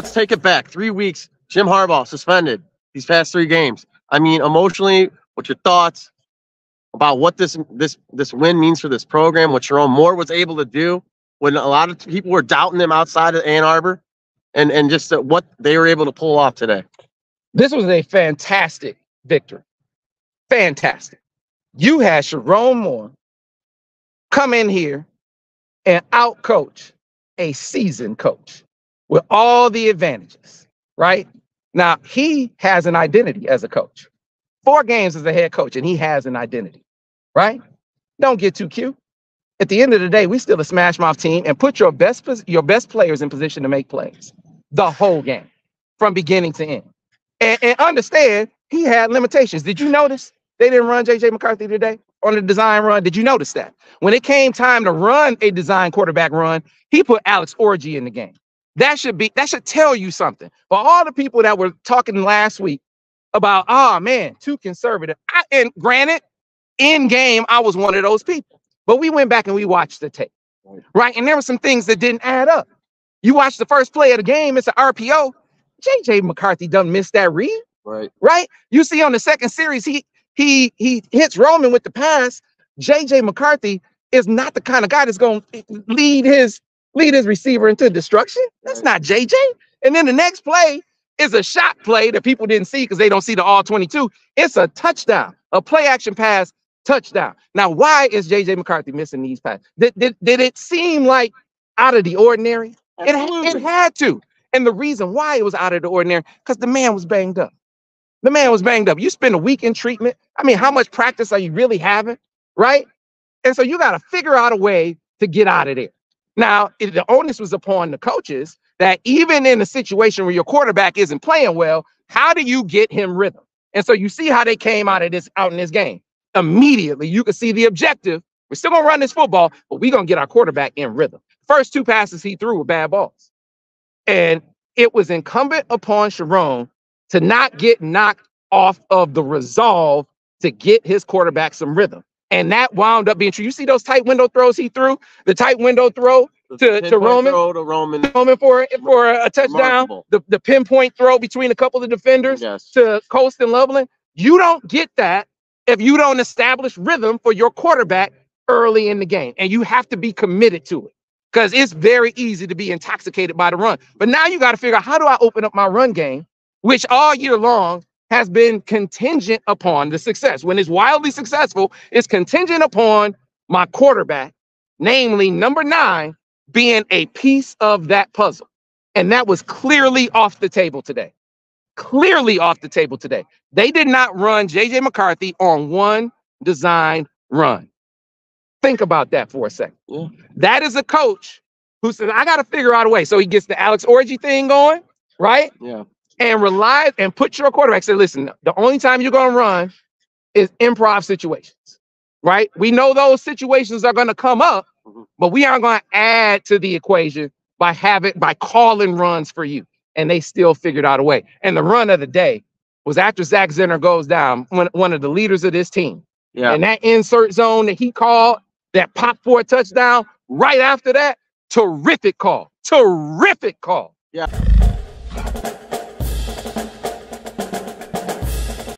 let's take it back. Three weeks. Jim Harbaugh suspended these past three games. I mean, emotionally, what's your thoughts about what this this this win means for this program? What Sherrone Moore was able to do when a lot of people were doubting them outside of Ann Arbor, and and just what they were able to pull off today. This was a fantastic victory. Fantastic. You had Sherrone Moore come in here and outcoach a seasoned coach with all the advantages, right? Now, he has an identity as a coach. Four games as a head coach, and he has an identity, right? Don't get too cute. At the end of the day, we still a smash mouth team and put your best your best players in position to make plays the whole game from beginning to end. And, and understand he had limitations. Did you notice they didn't run JJ McCarthy today on the design run? Did you notice that? When it came time to run a design quarterback run, he put Alex Orji in the game. That should be that should tell you something. For all the people that were talking last week about, oh man, too conservative. I, and granted, in game, I was one of those people. But we went back and we watched the tape, right? And there were some things that didn't add up. You watch the first play of the game, it's an RPO. JJ McCarthy done missed that read. Right. Right. You see on the second series, he he he hits Roman with the pass. JJ McCarthy is not the kind of guy that's going to lead his lead his receiver into destruction. That's not JJ. And then the next play is a shot play that people didn't see because they don't see the all 22. It's a touchdown, a play action pass touchdown. Now, why is JJ McCarthy missing these passes? Did, did, did it seem like out of the ordinary? It, it had to. And the reason why it was out of the ordinary, because the man was banged up. The man was banged up. You spend a week in treatment. I mean, how much practice are you really having? Right? And so you got to figure out a way to get out of there. Now, the onus was upon the coaches that even in a situation where your quarterback isn't playing well, how do you get him rhythm? And so you see how they came out of this out in this game. Immediately, you could see the objective. We're still gonna run this football, but we're gonna get our quarterback in rhythm. First two passes he threw were bad balls. And it was incumbent upon Sherrone to not get knocked off of the resolve to get his quarterback some rhythm. And that wound up being true. You see those tight window throws he threw? The tight window throw to, to Roman, throw to Roman, Roman for for a touchdown. The, the pinpoint throw between a couple of defenders yes. to Colston Loveland. You don't get that if you don't establish rhythm for your quarterback early in the game, and you have to be committed to it because it's very easy to be intoxicated by the run. But now you got to figure out how do I open up my run game, which all year long has been contingent upon the success. When it's wildly successful, it's contingent upon my quarterback, namely number nine, being a piece of that puzzle. And that was clearly off the table today. Clearly off the table today. They did not run JJ McCarthy on one design run. Think about that for a second. Yeah. That is a coach who says, I got to figure out a way. So he gets the Alex Orji thing going, right? Yeah. And rely and put your quarterback. Say, listen, the only time you're going to run is improv situations, right? We know those situations are going to come up, Mhm. but we aren't going to add to the equation by having by calling runs for you. And they still figured out a way. And the run of the day was after Zak Zinter goes down, one, one of the leaders of this team. Yeah. And that insert zone that he called, that pop for a touchdown, right after that, terrific call. Terrific call. Yeah.